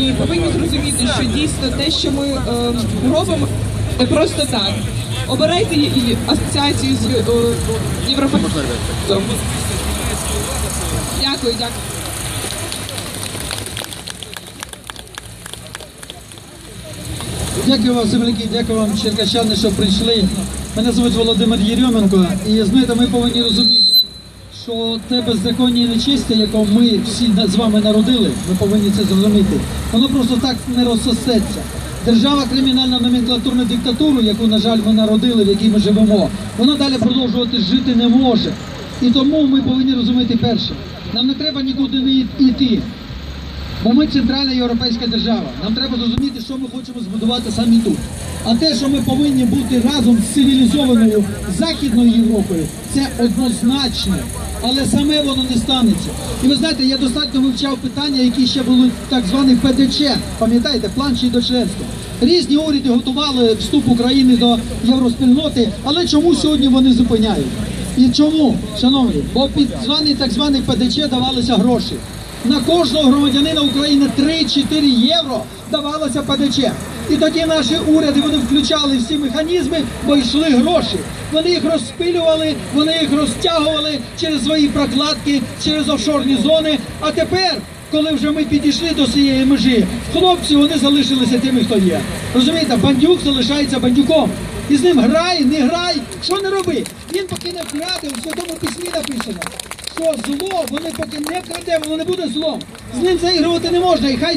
І повинні зрозуміти, що дійсно те, що ми е, робимо, не просто так. Обирайте і- асоціацію з е, європейським. Дякую, дякую. Дякую вам, земляки, дякую вам, черкащани, що прийшли. Мене звуть Володимир Єрьоменко. І знаєте, ми повинні розуміти, що те беззаконня і нечистя, якого ми всі з вами народили, ми повинні це зрозуміти. Воно просто так не розсосеться. Держава кримінальна номенклатурна диктатуру, яку, на жаль, ми народили, в якій ми живемо, вона далі продовжувати жити не може. І тому ми повинні розуміти перше. Нам не треба нікуди не йти. Бо ми центральна європейська держава. Нам треба зрозуміти, що ми хочемо збудувати самі тут. А те, що ми повинні бути разом з цивілізованою Західною Європою, це однозначно. Але саме воно не станеться. І ви знаєте, я достатньо вивчав питання, які ще були так званих ПДЧ. Пам'ятаєте, план чи до членства. Різні уряди готували вступ України до євроспільноти, але чому сьогодні вони зупиняють? І чому, шановні? Бо під званий так званий ПДЧ давалися гроші. На кожного громадянина України 3-4 євро давалося ПДЧ. І тоді наші уряди вони включали всі механізми, бо йшли гроші. Вони їх розпилювали, вони їх розтягували через свої прокладки, через офшорні зони. А тепер, коли вже ми підійшли до цієї межі, хлопці вони залишилися тими, хто є. Розумієте, бандюк залишається бандюком. І з ним грай, не грай, що не роби. Він поки не вкраде, в святому письмі написано зло, вони поки не краде, воно не буде злом. З ним заігрувати не можна, і хай